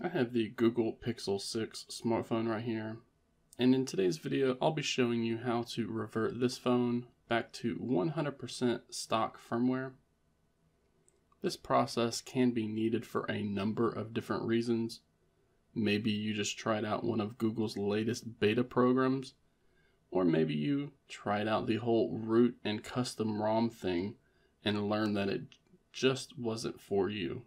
I have the Google Pixel 6 smartphone right here. And in today's video, I'll be showing you how to revert this phone back to 100% stock firmware. This process can be needed for a number of different reasons. Maybe you just tried out one of Google's latest beta programs, or maybe you tried out the whole root and custom ROM thing and learned that it just wasn't for you.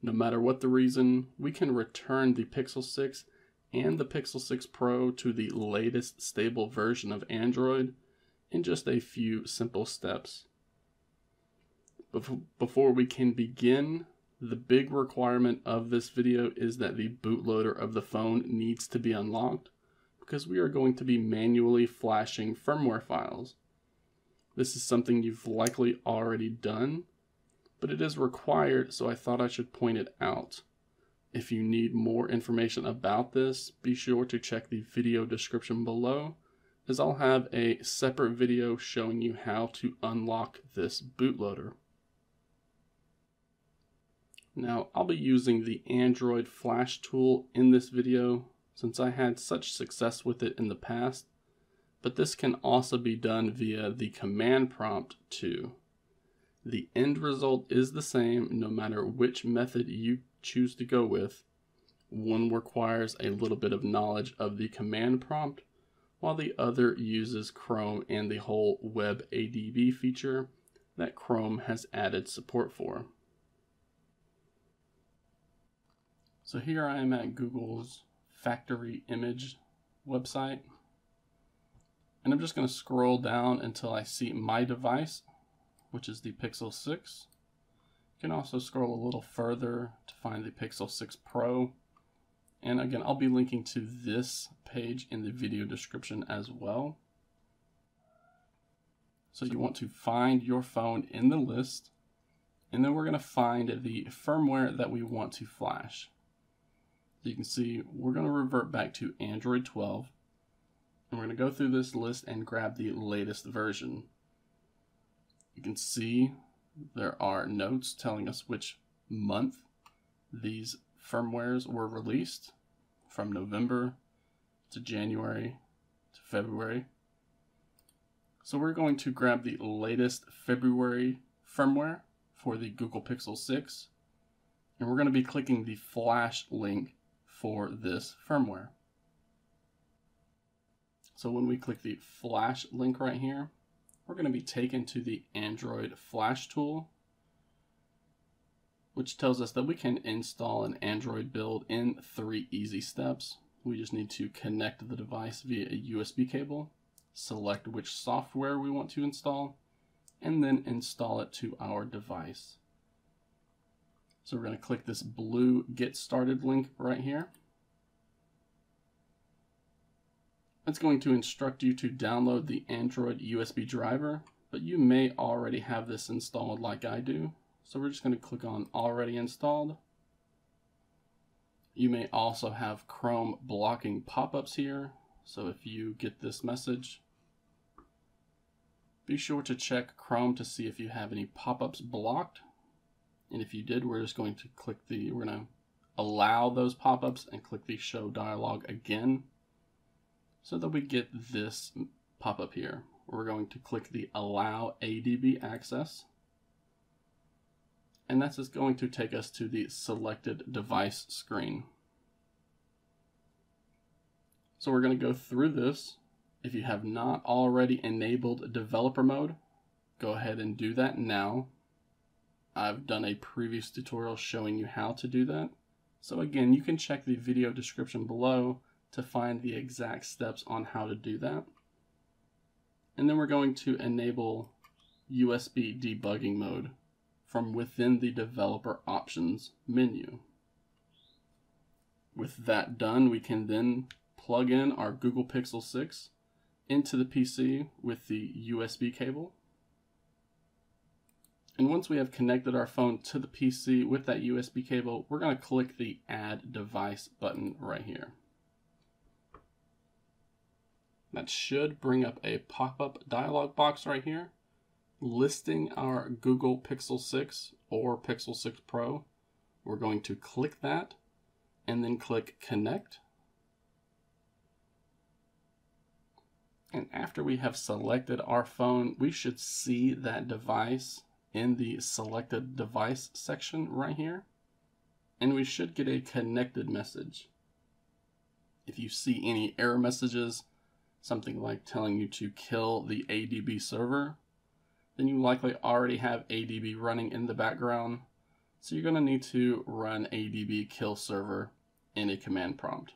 No matter what the reason, we can return the Pixel 6 and the Pixel 6 Pro to the latest stable version of Android in just a few simple steps. Before we can begin, the big requirement of this video is that the bootloader of the phone needs to be unlocked because we are going to be manually flashing firmware files. This is something you've likely already done, but it is required, so I thought I should point it out. If you need more information about this, be sure to check the video description below, as I'll have a separate video showing you how to unlock this bootloader. Now, I'll be using the Android Flash tool in this video since I had such success with it in the past, but this can also be done via the command prompt too. The end result is the same no matter which method you choose to go with. One requires a little bit of knowledge of the command prompt, while the other uses Chrome and the whole Web ADB feature that Chrome has added support for. So here I am at Google's factory image website. And I'm just going to scroll down until I see my device which is the Pixel 6. You can also scroll a little further to find the Pixel 6 Pro. And again, I'll be linking to this page in the video description as well. So you want to find your phone in the list, and then we're going to find the firmware that we want to flash. You can see we're going to revert back to Android 12, and we're going to go through this list and grab the latest version. You can see there are notes telling us which month these firmwares were released from November to January to February. So we're going to grab the latest February firmware for the Google Pixel 6 and we're going to be clicking the flash link for this firmware. So when we click the flash link right here, we're going to be taken to the Android Flash tool, which tells us that we can install an Android build in three easy steps. We just need to connect the device via a USB cable, select which software we want to install, and then install it to our device. So we're going to click this blue Get Started link right here. It's going to instruct you to download the Android USB driver, but you may already have this installed like I do. So we're just going to click on already installed. You may also have Chrome blocking pop-ups here. So if you get this message, be sure to check Chrome to see if you have any pop-ups blocked. And if you did, we're just going to click the, we're going to allow those pop-ups and click the show dialog again so that we get this pop up here. We're going to click the allow ADB access. And that's just going to take us to the selected device screen. So we're going to go through this. If you have not already enabled developer mode, go ahead and do that now. I've done a previous tutorial showing you how to do that. So again, you can check the video description below to find the exact steps on how to do that. And then we're going to enable USB debugging mode from within the developer options menu. With that done, we can then plug in our Google Pixel 6 into the PC with the USB cable. And once we have connected our phone to the PC with that USB cable, we're going to click the Add Device button right here. That should bring up a pop-up dialog box right here listing our Google Pixel 6 or Pixel 6 Pro. We're going to click that and then click connect. And after we have selected our phone, we should see that device in the selected device section right here. And we should get a connected message. If you see any error messages, something like telling you to kill the ADB server, then you likely already have ADB running in the background. So you're going to need to run ADB kill server in a command prompt.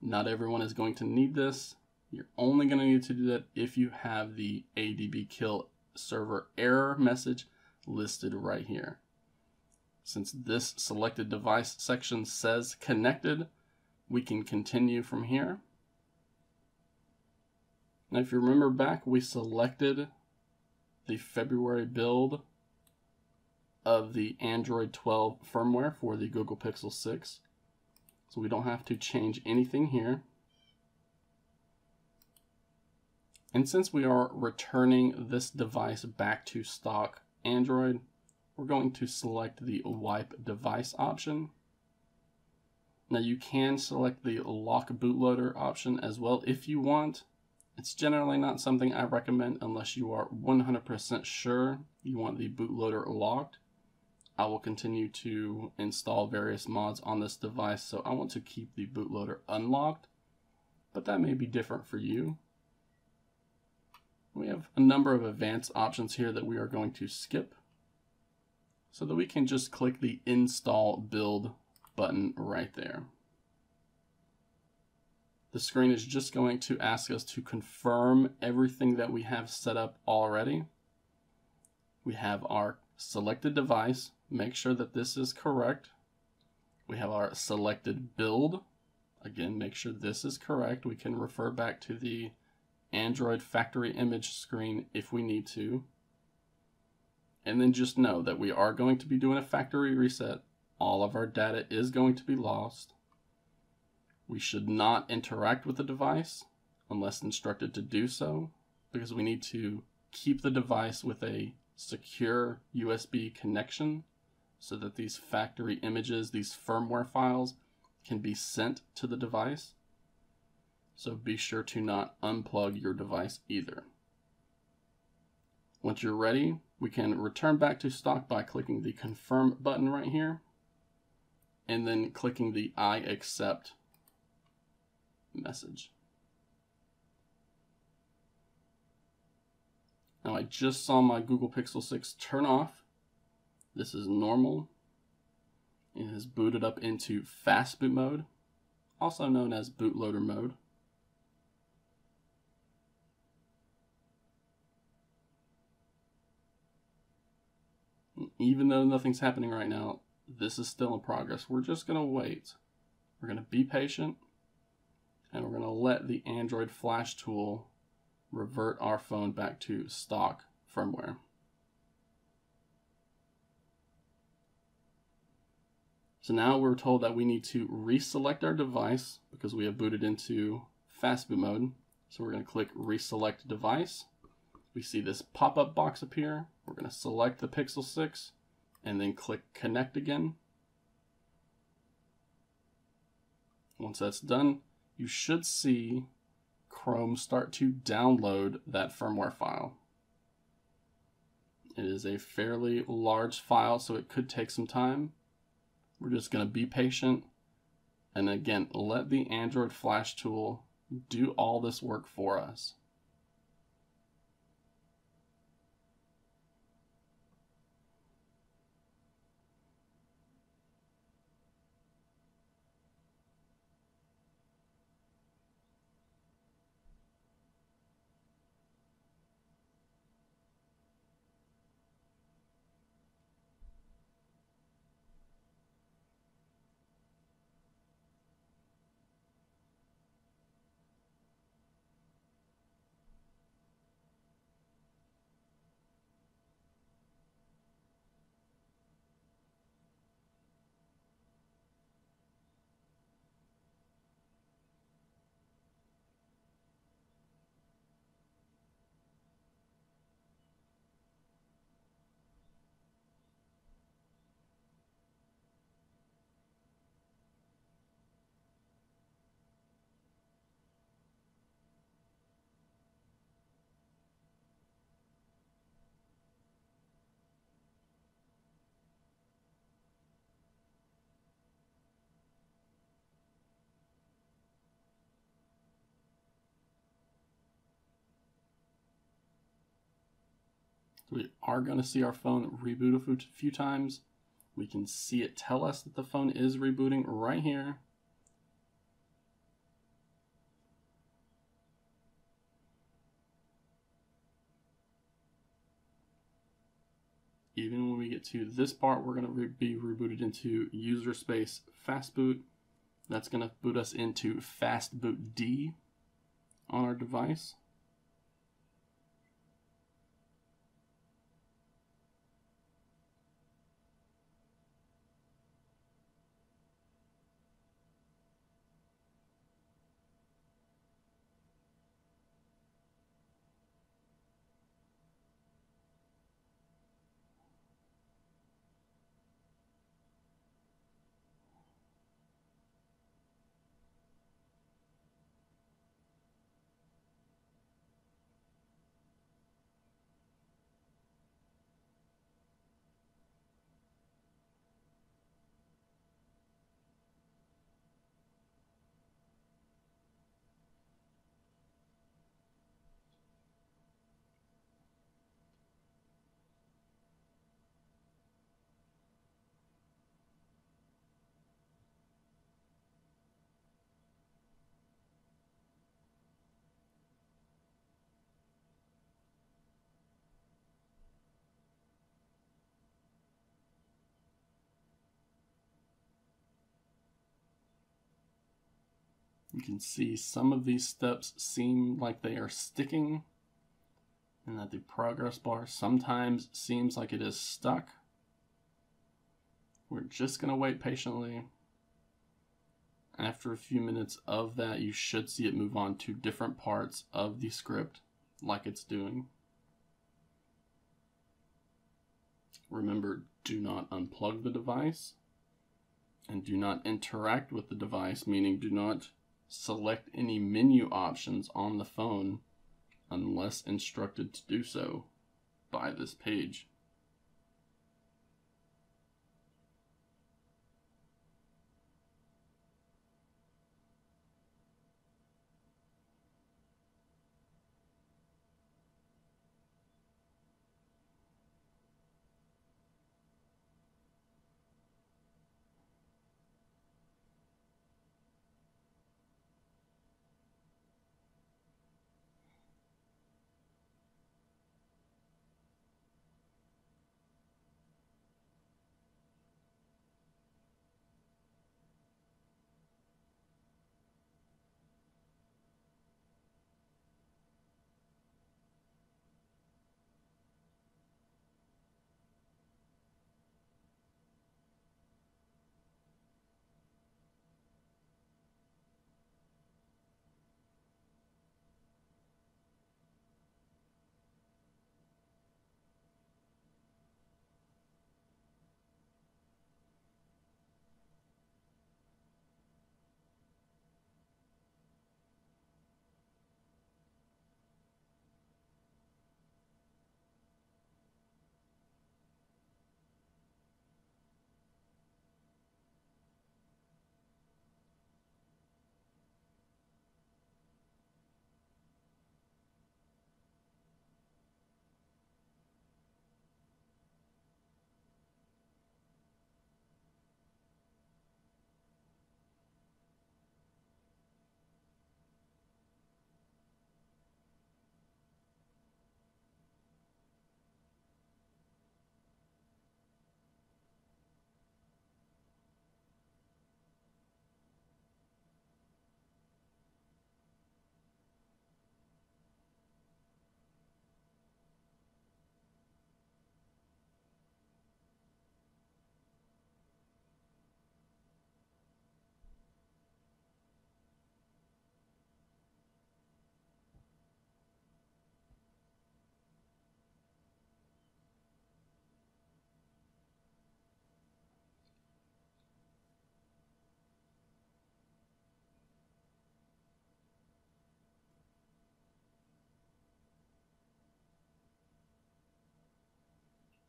Not everyone is going to need this. You're only going to need to do that if you have the ADB kill server error message listed right here. Since this selected device section says connected, we can continue from here. Now if you remember back, we selected the February build of the Android 12 firmware for the Google Pixel 6. So we don't have to change anything here. And since we are returning this device back to stock Android, we're going to select the wipe device option. Now you can select the lock bootloader option as well if you want. It's generally not something I recommend unless you are 100% sure you want the bootloader locked. I will continue to install various mods on this device, so I want to keep the bootloader unlocked, but that may be different for you. We have a number of advanced options here that we are going to skip so that we can just click the install build button right there. The screen is just going to ask us to confirm everything that we have set up already. We have our selected device. Make sure that this is correct. We have our selected build. Again, make sure this is correct. We can refer back to the Android factory image screen if we need to. And then just know that we are going to be doing a factory reset. All of our data is going to be lost. We should not interact with the device unless instructed to do so because we need to keep the device with a secure USB connection so that these factory images, these firmware files, can be sent to the device. So be sure to not unplug your device either. Once you're ready, we can return back to stock by clicking the confirm button right here and then clicking the I accept message. Now I just saw my Google Pixel 6 turn off. This is normal. It has booted up into fast boot mode, also known as bootloader mode. Even though nothing's happening right now, this is still in progress. We're just going to wait. We're going to be patient and we're going to let the Android Flash tool revert our phone back to stock firmware. So now we're told that we need to reselect our device because we have booted into fast boot mode. So we're going to click reselect device. We see this pop-up box appear. We're going to select the Pixel 6 and then click connect again. Once that's done, you should see Chrome start to download that firmware file. It is a fairly large file, so it could take some time. We're just going to be patient and again, let the Android Flash tool do all this work for us. We are going to see our phone reboot a few times. We can see it tell us that the phone is rebooting right here. Even when we get to this part, we're going to re be rebooted into user space fast boot. That's going to boot us into fastbootd on our device. You can see some of these steps seem like they are sticking and that the progress bar sometimes seems like it is stuck. We're just going to wait patiently. After a few minutes of that, you should see it move on to different parts of the script like it's doing. Remember, do not unplug the device and do not interact with the device, meaning do not select any menu options on the phone unless instructed to do so by this page.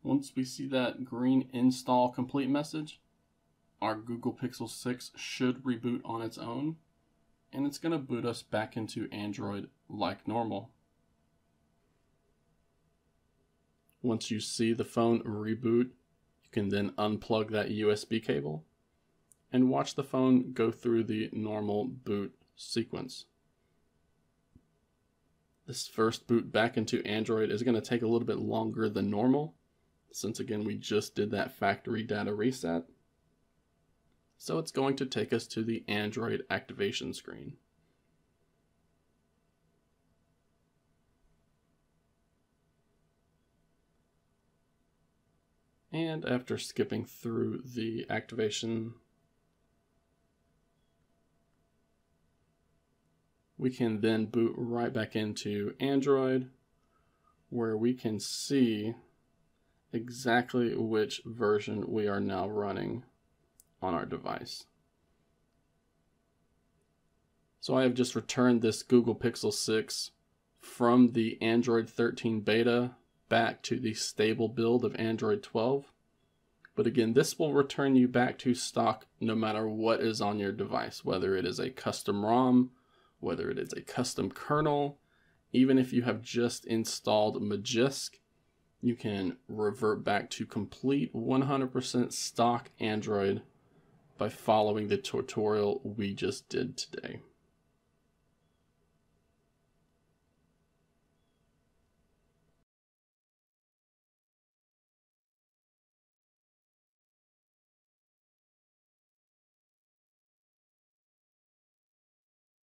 Once we see that green install complete message, our Google Pixel 6 should reboot on its own, and it's going to boot us back into Android like normal. once you see the phone reboot, you can then unplug that USB cable and watch the phone go through the normal boot sequence. This first boot back into Android is going to take a little bit longer than normal, since again we just did that factory data reset. So it's going to take us to the Android activation screen. And after skipping through the activation, we can then boot right back into Android where we can see exactly which version we are now running on our device. So I have just returned this Google Pixel 6 from the Android 13 beta back to the stable build of Android 12. But again, this will return you back to stock no matter what is on your device, whether it is a custom ROM, whether it is a custom kernel, even if you have just installed Magisk, you can revert back to complete 100% stock Android by following the tutorial we just did today.